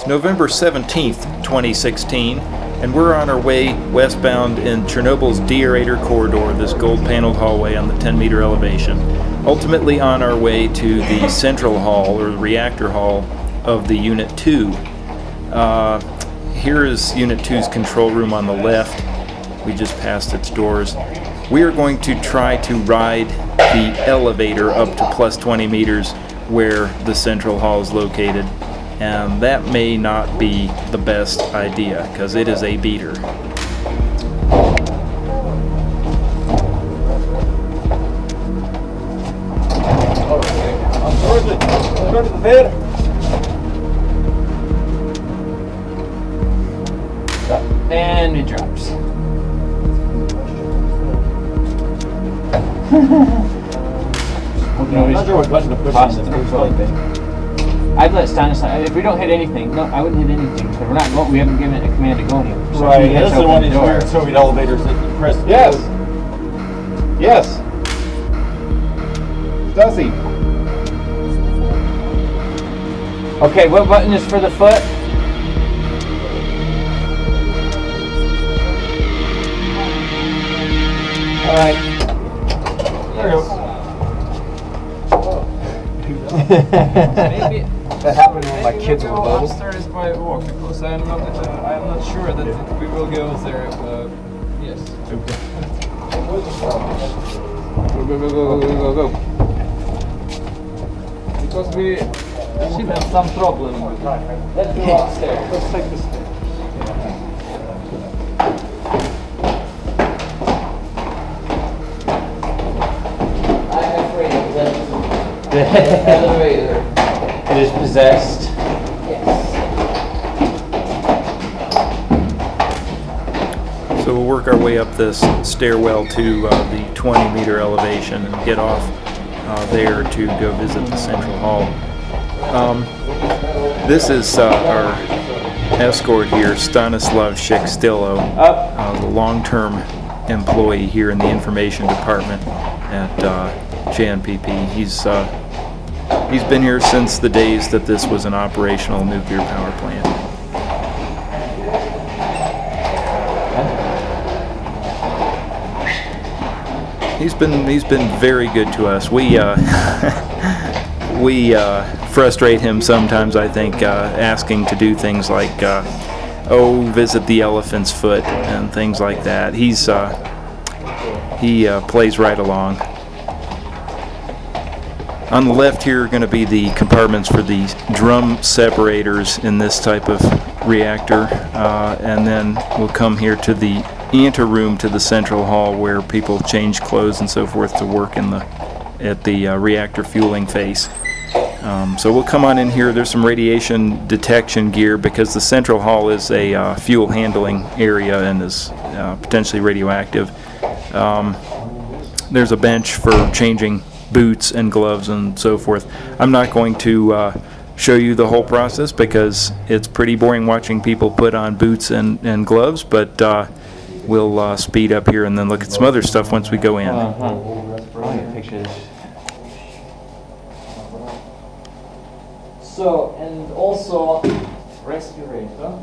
It's November 17th, 2016, and we're on our way westbound in Chernobyl's deaerator corridor, this gold paneled hallway on the 10 meter elevation. Ultimately, on our way to the central hall or the reactor hall of the Unit 2. Uh, here is Unit 2's control room on the left. We just passed its doors. We are going to try to ride the elevator up to plus 20 meters where the central hall is located and that may not be the best idea because it is a beater. And it drops. no, not sure button to push on this control thing. I'd let Stanislav. If we don't hit anything, no, I wouldn't hit anything because we're not. Go, we haven't given it a command to go anywhere. So Right, if we this hit is the open one the these door- weird Soviet elevators that you press. Yes. Yes. Stussy. Okay, what button is for the foot? All right. There you Maybe That happened when my kids we'll were go little. upstairs by walk because I'm not uh, I'm not sure that we will go there. Uh, yes. Go go go go go go go. Because we should have some problem. with- Let's go upstairs. Let's take this. I'm afraid that. The elevator. Is possessed. Yes. So we'll work our way up this stairwell to uh, the 20 meter elevation and get off uh, there to go visit the central hall. Um, this is uh, our escort here, Stanislav Shekstelo, uh, the long-term employee here in the information department at uh, JNPP. He's uh, he's been here since the days that this was an operational nuclear power plant. He's been he's been very good to us. We uh, we uh, frustrate him sometimes. I think uh, asking to do things like uh, oh visit the elephant's foot and things like that. He's uh, he uh, plays right along. On the left here are going to be the compartments for the drum separators in this type of reactor, uh, and then we'll come here to the anteroom to the central hall where people change clothes and so forth to work in the at the uh, reactor fueling face. Um, so we'll come on in here. There's some radiation detection gear because the central hall is a uh, fuel handling area and is uh, potentially radioactive. Um, there's a bench for changing boots and gloves and so forth. I'm not going to uh, show you the whole process because it's pretty boring watching people put on boots and, and gloves, but uh, we'll uh, speed up here and then look at some other stuff once we go in. So, and also respirator.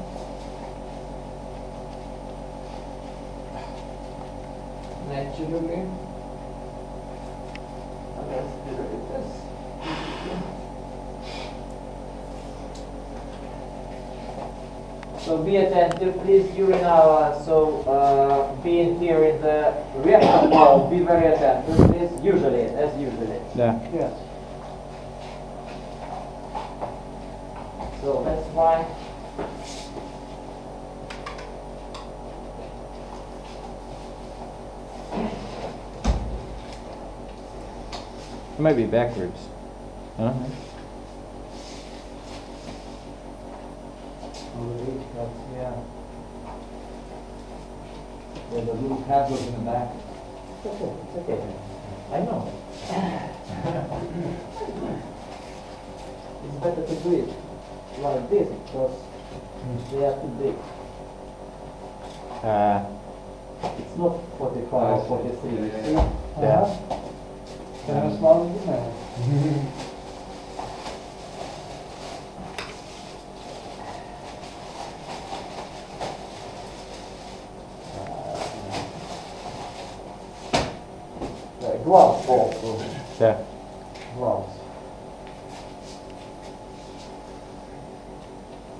Naturally. So be attentive, please, during our, so, uh, being here in the reactor hall, be very attentive, please, usually, as usually. Yeah. Yes. So that's why. It might be backwards. Huh? Yeah. There's a little tablet in the back. It's okay, it's okay. I know. It's better to do it like this because they are too big. Uh, It's not 45 or 43, you see? yeah. Can I small again? gloves also. Yeah. Gloves.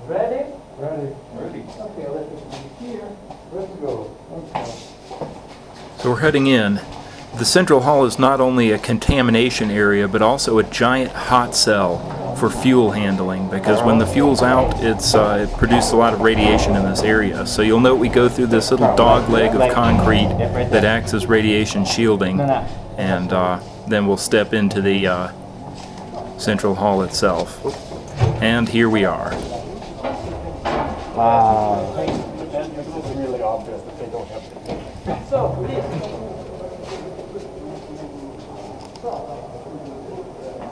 Ready? Ready. Ready. Okay, let's go here. Let's go. Okay. So we're heading in. The central hall is not only a contamination area, but also a giant hot cell for fuel handling. Because when the fuel's out, it's uh, it produces a lot of radiation in this area. So you'll note we go through this little dog leg of concrete that acts as radiation shielding, and uh, then we'll step into the uh, central hall itself. And here we are. Wow. So, please.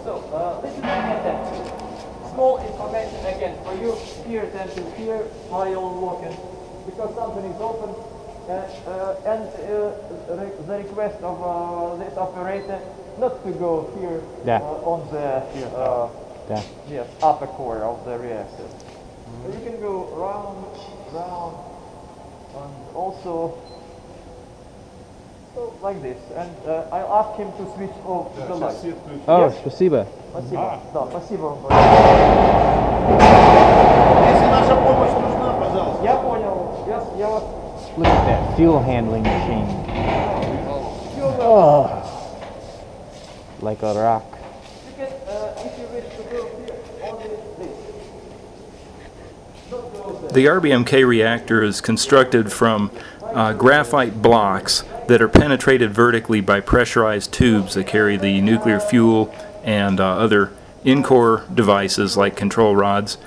So, uh, listen again. Small information again for you. Attention here while you're walking. Because something is open. Uh, uh, and uh, the request of uh, this operator not to go here Yeah. uh, on the uh, Yeah. yes, upper core of the reactor. So you can go round, round, and also so like this. And uh, I'll ask him to switch off the light. Oh, Yes. спасибо. Спасибо. Да, спасибо вам. Если наша помощь нужна, пожалуйста. Я понял. Я, я вас... Look at that fuel handling machine. Oh. Like a rock. You can, uh, if you wish to go here, only this. Don't go there. The RBMK reactor is constructed from uh, graphite blocks that are penetrated vertically by pressurized tubes that carry the nuclear fuel and uh, other in-core devices like control rods.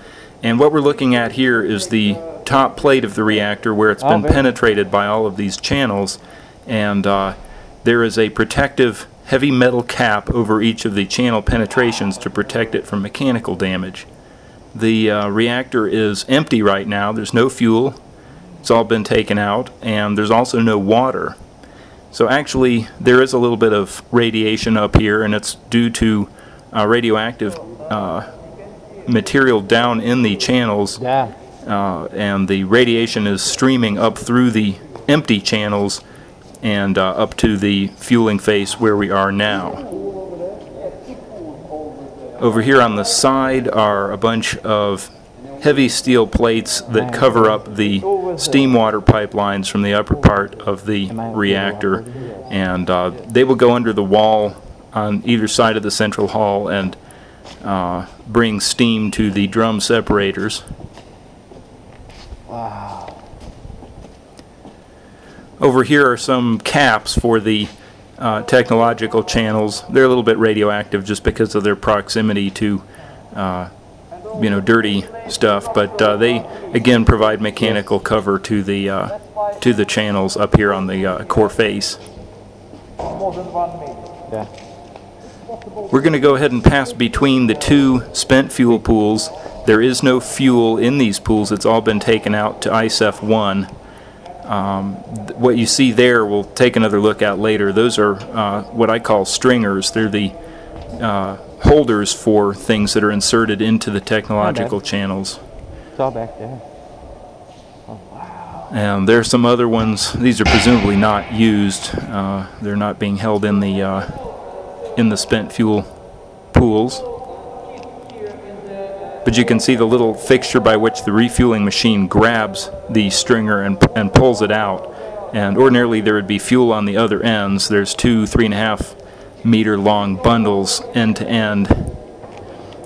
And what we're looking at here is the top plate of the reactor where it's been penetrated by all of these channels and uh, there is a protective heavy metal cap over each of the channel penetrations to protect it from mechanical damage. The uh, reactor is empty right now. There's no fuel. It's all been taken out, and there's also no water. So actually, there is a little bit of radiation up here, and it's due to uh, radioactive uh, material down in the channels, Yeah. uh, and the radiation is streaming up through the empty channels and uh, up to the fueling face where we are now. Over here on the side are a bunch of heavy steel plates that cover up the steam water pipelines from the upper part of the reactor and uh, they will go under the wall on either side of the central hall and uh, bring steam to the drum separators. Wow. Over here are some caps for the uh, technological channels. They're a little bit radioactive just because of their proximity to, uh, you know, dirty stuff. But uh, they again provide mechanical cover to the uh, to the channels up here on the uh, core face. We're going to go ahead and pass between the two spent fuel pools. There is no fuel in these pools. It's all been taken out to ISF 1. Um, what you see there, we'll take another look at later. Those are uh, what I call stringers. They're the uh, holders for things that are inserted into the technological channels. It's all back there. And there's some other ones. These are presumably not used. Uh, they're not being held in the uh, in the spent fuel pools. But you can see the little fixture by which the refueling machine grabs the stringer and, and pulls it out. And ordinarily there would be fuel on the other ends. There's two three and a half meter long bundles end to end.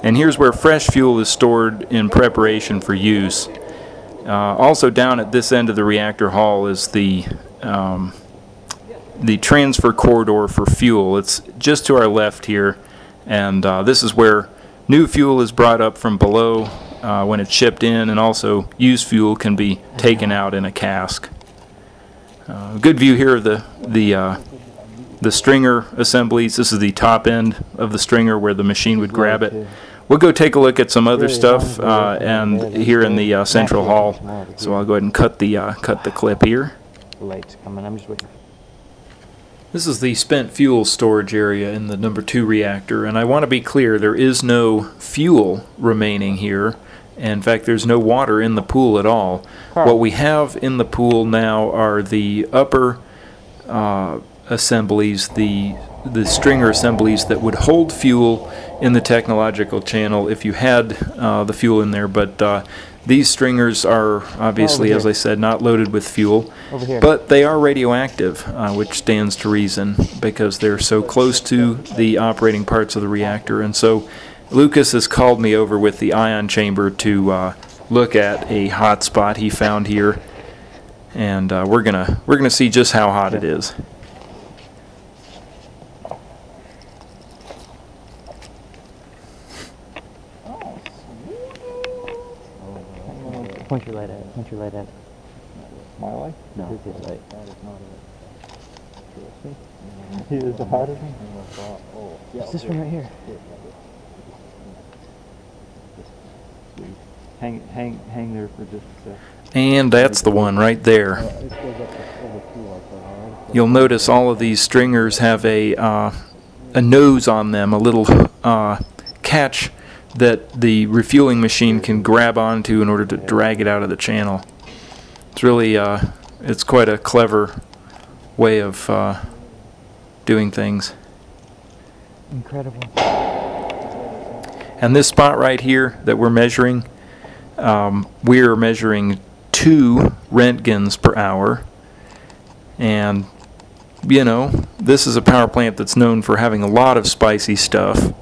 And here's where fresh fuel is stored in preparation for use. Uh, also down at this end of the reactor hall is the um, the transfer corridor for fuel. It's just to our left here, and uh, this is where new fuel is brought up from below uh, when it's shipped in, and also used fuel can be taken out in a cask. Uh, good view here of the the uh, the stringer assemblies. This is the top end of the stringer where the machine would grab it. We'll go take a look at some other stuff uh, and here in the uh, central hall. So I'll go ahead and cut the uh, cut the clip here. Light's coming. I'm just waiting. This is the spent fuel storage area in the number two reactor, and I want to be clear there is no fuel remaining here. In fact, there's no water in the pool at all. What we have in the pool now are the upper uh, assemblies, the the stringer assemblies that would hold fuel in the technological channel if you had uh, the fuel in there. But uh, these stringers are obviously, as. I said, not loaded with fuel. But they are radioactive, uh, which stands to reason because they're so close to the operating parts of the reactor. And so Lucas has called me over with the ion chamber to uh, look at a hot spot he found here, and uh, we're gonna we're gonna see just how hot it is. Point your light at it. Point your light at it. My life? No, his light. He is the hottest It's this one right here. Hang, hang, hang there for just a sec. And that's the one right there. You'll notice all of these stringers have a uh, a nose on them, a little uh, catch that the refueling machine can grab onto in order to drag it out of the channel. It's really uh, it's quite a clever way of uh, doing things. Incredible. And this spot right here that we're measuring, um, we're measuring two roentgens per hour. And, you know, this is a power plant that's known for having a lot of spicy stuff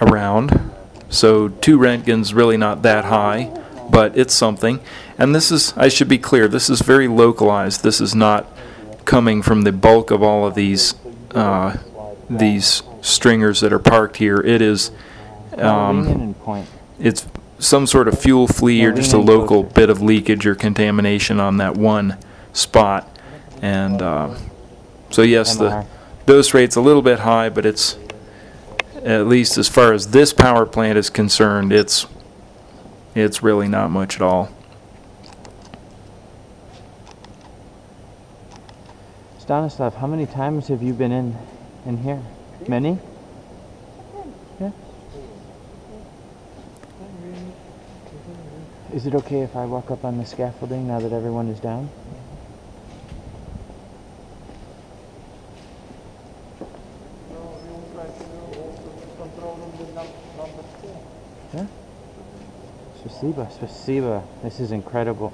around. So two roentgens really not that high, but it's something. And this is, I should be clear, this is very localized. This is not coming from the bulk of all of these uh, these stringers that are parked here. It is um, it's some sort of fuel flea or just a local bit of leakage or contamination on that one spot. And uh, so yes, the dose rate's a little bit high, but it's at least as far as this power plant is concerned, it's it's really not much at all. Stanislav, how many times have you been in in here? Many? Yeah. Is it okay if I walk up on the scaffolding now that everyone is down? Yeah. Spasiba, spasiba. This is incredible.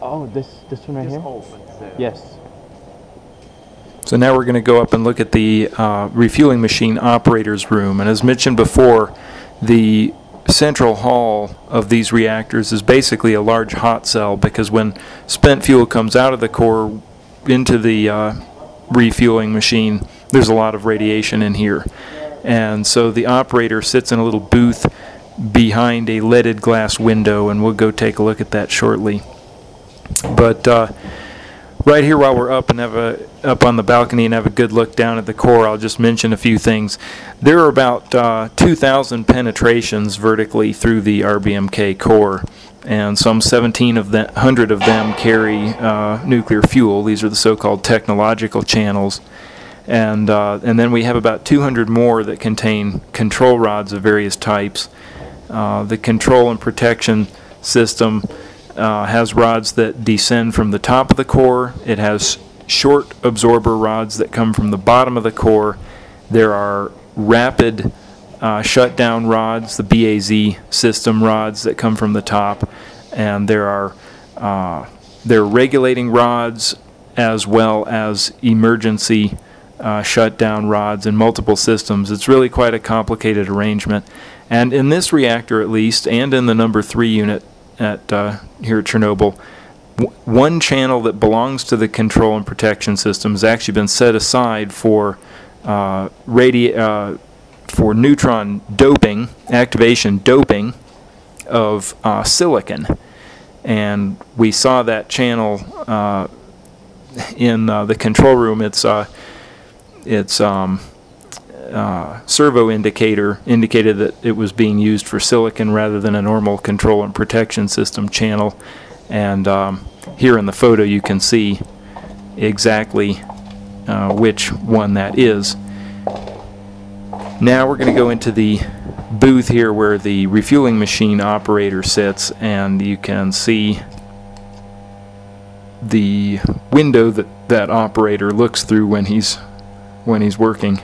Oh, this this one right here? Yes. So now we're going to go up and look at the uh, refueling machine operator's room. And as mentioned before, the central hall of these reactors is basically a large hot cell because when spent fuel comes out of the core into the uh, refueling machine, there's a lot of radiation in here. And so the operator sits in a little booth behind a leaded glass window, and we'll go take a look at that shortly. But uh, right here while we're up and have a up on the balcony and have a good look down at the core i'll just mention a few things there are about uh, 2000 penetrations vertically through the rbmk core and some 17 of them 100 of them carry uh, nuclear fuel these are the so-called technological channels and uh, and then we have about 200 more that contain control rods of various types uh, the control and protection system uh, has rods that descend from the top of the core. It has short absorber rods that come from the bottom of the core. There are rapid uh, shutdown rods, the BAZ system rods that come from the top, and there are uh, are regulating rods as well as emergency uh, shutdown rods in multiple systems. It's really quite a complicated arrangement. And in this reactor, at least, and in the number three unit at uh, here at Chernobyl, one channel that belongs to the control and protection system has actually been set aside for uh, radi- uh, for neutron doping, activation doping of uh, silicon, and we saw that channel uh, in uh, the control room. It's uh, it's um, uh, servo indicator indicated that it was being used for silicon rather than a normal control and protection system channel. And um, here in the photo you can see exactly which one that is. Now we're going to go into the booth here where the refueling machine operator sits and you can see the window that that operator looks through when he's when he's working.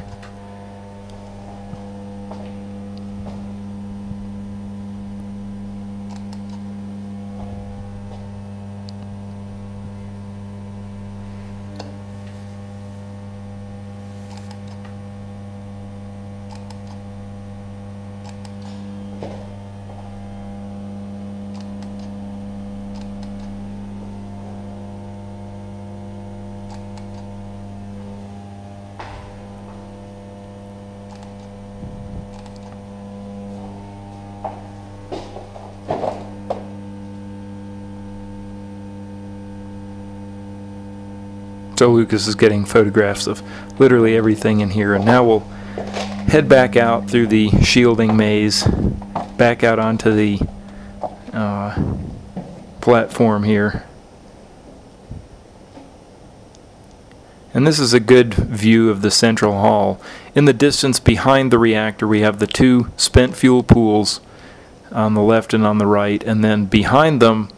So Lucas is getting photographs of literally everything in here, and now we'll head back out through the shielding maze, back out onto the uh, platform here. And this is a good view of the central hall. In the distance behind the reactor, we have the two spent fuel pools on the left and on the right, and then behind them,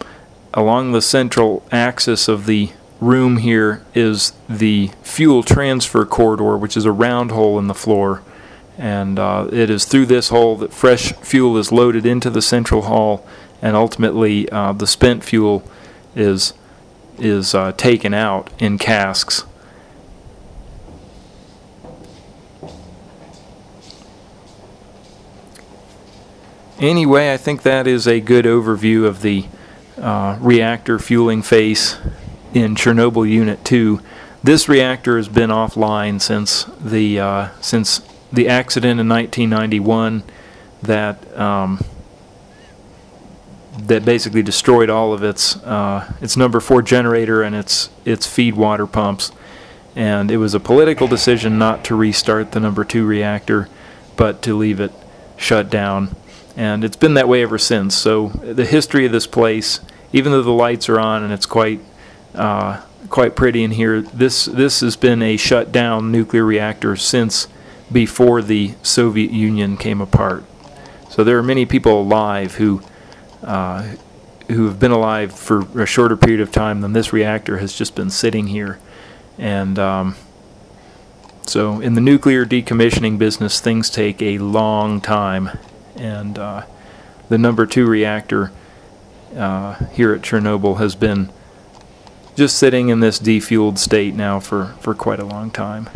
along the central axis of the room here is the fuel transfer corridor, which is a round hole in the floor. And uh, it is through this hole that fresh fuel is loaded into the central hall, and ultimately uh, the spent fuel is is uh, taken out in casks. Anyway, I think that is a good overview of the uh, reactor fueling face in Chernobyl Unit 2. This reactor has been offline since the uh, since the accident in 1991 that um, that basically destroyed all of its uh, its number four generator and its its feed water pumps. And it was a political decision not to restart the number two reactor, but to leave it shut down. And it's been that way ever since. So the history of this place, even though the lights are on and it's quite uh, quite pretty in here. This this has been a shut down nuclear reactor since before the Soviet Union came apart. So there are many people alive who uh, who have been alive for a shorter period of time than this reactor has just been sitting here. And um, so in the nuclear decommissioning business, things take a long time. And uh, the number two reactor uh, here at Chernobyl has been just sitting in this defueled state now for, for quite a long time.